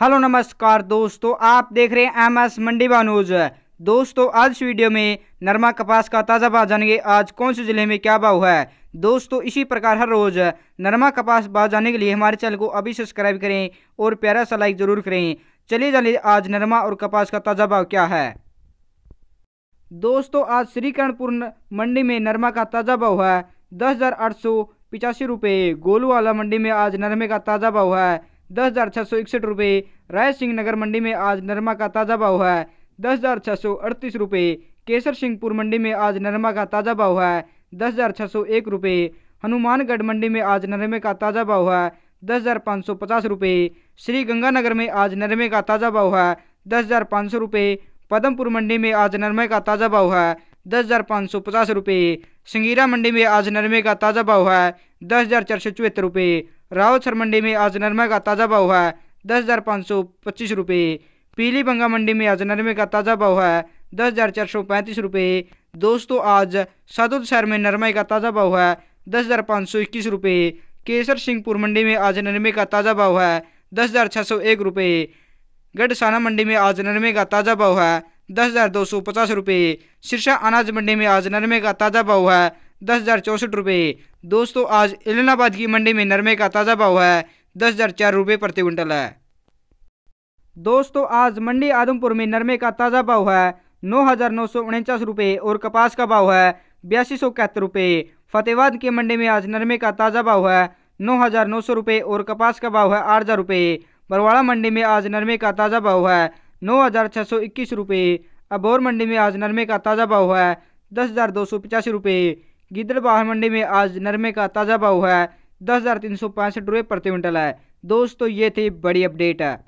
Hello नमस्कार दोस्तों, आप देख रहे हैं एम एस मंडी न्यूज़। दोस्तों, आज इस वीडियो में नरमा कपास का ताज़ा भाव जानेंगे। आज कौन से ज़िले में क्या भाव है? दोस्तों, इसी प्रकार हर रोज़ नरमा कपास भाव जानने के लिए हमारे चैनल को अभी सब्सक्राइब करें और प्यारा सा लाइक ज़रूर करें। चलिए जानिए आज नरमा और कपास का ताज़ा भाव क्या है। दोस्तों, आज श्रीकरणपुर मंडी में नरमा का ताज़ा भाव है। दस हज़ार आठ सौ पिचासी रुपये गोलूवाला मंडी में आज नरमे का ताज़ा भाव है। दस हज़ार छः सौ इकसठ रुपये राय सिंह नगर मंडी में आज नरमा का ताज़ा भाव है। दस हज़ार छः सौ अड़तीस रुपये केसर सिंहपुर मंडी में आज नरमा का ताज़ा भाव है। दस हज़ार छः सौ एक रुपये हनुमानगढ़ मंडी में आज नरमे का ताज़ा भाव है। दस हज़ार पाँच सौ पचास रुपये श्री गंगानगर में आज नरमे का ताज़ा भाव है। दस हज़ार पाँच सौ रुपये पदमपुर मंडी में आज नरमे का ताज़ा भाव है। दस हज़ार पाँच सौ पचास रुपये संगीरा मंडी में आज नरमे का ताज़ा भाव है। दस हज़ार चार सौ चौहत्तर रुपये रावतसर मंडी में आज नरमे का ताज़ा भाव है, दस हज़ार पाँच सौ पच्चीस रुपये। पीली बंगा मंडी में आज नरमे का ताज़ा भाव है, दस हज़ार चार सौ पैंतीस रुपये। दोस्तों, आज सादुद शहर में नरमे का ताज़ा भाव है, दस हज़ार पाँच सौ इक्कीस रुपये। केसर सिंहपुर मंडी में आज नरमे का ताज़ा भाव है, दस हज़ार छः सौ एक रुपये। गढ़साना मंडी में आज नरमे का ताज़ा भाव है, दस हज़ार दो सौ पचास रुपये। सिरसा अनाज मंडी में आज नरमे का ताज़ा भाव है दस हज़ार चौंसठ रुपये दोस्तों, आज इलाहाबाद की मंडी में नरमे का ताज़ा भाव है। दस हज़ार चार रुपये प्रति क्विंटल है। दोस्तों, आज मंडी आदमपुर में नरमे का ताज़ा भाव है। नौ हज़ार नौ सौ उनचास रुपये और कपास का भाव है। बयासी सौ इकहत्तर रुपये फतेहाबाद के मंडी में आज नरमे का ताज़ा भाव है। नौ हज़ार नौ सौ रुपये और कपास का भाव है आठ हज़ार रुपये बरवाड़ा मंडी में आज नरमे का ताज़ा भाव है। नौ हज़ार छः सौ इक्कीस रुपये अबोर मंडी में आज नरमे का ताज़ा भाव है। दस हज़ार दो सौ पचासी रुपये गिद्दड़बाह मंडी में आज नरमे का ताज़ा भाव है। दस हज़ार तीन सौ पैंसठ रुपये प्रति क्विंटल है। दोस्तों, ये थी बड़ी अपडेट। है